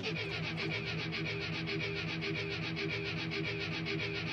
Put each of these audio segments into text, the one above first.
Thank you.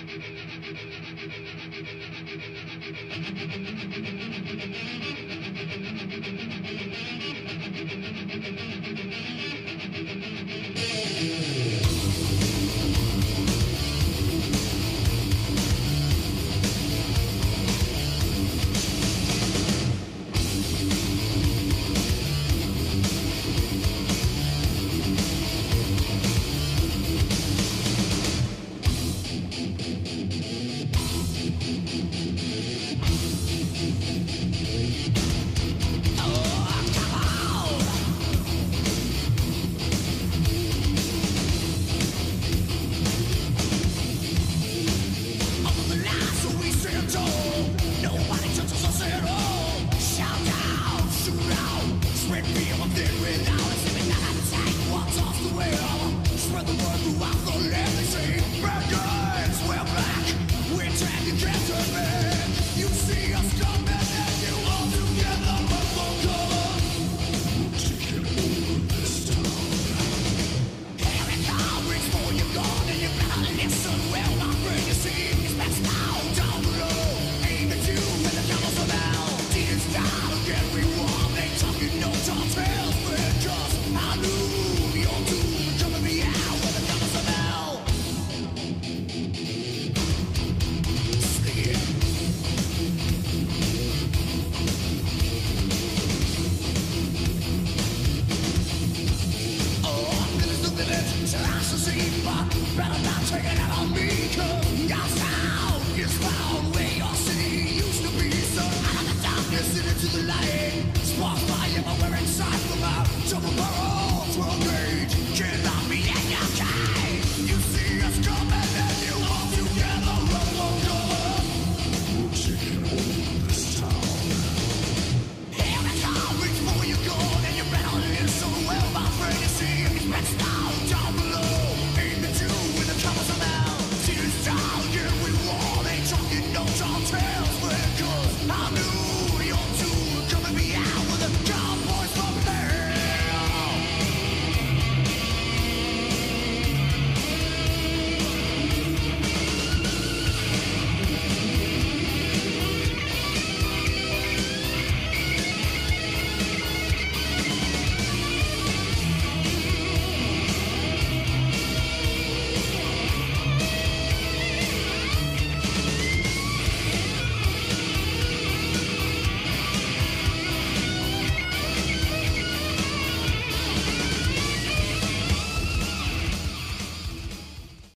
feel I'm there and. listening to the lying. Spark in my wearing silver inside from our double barrels We're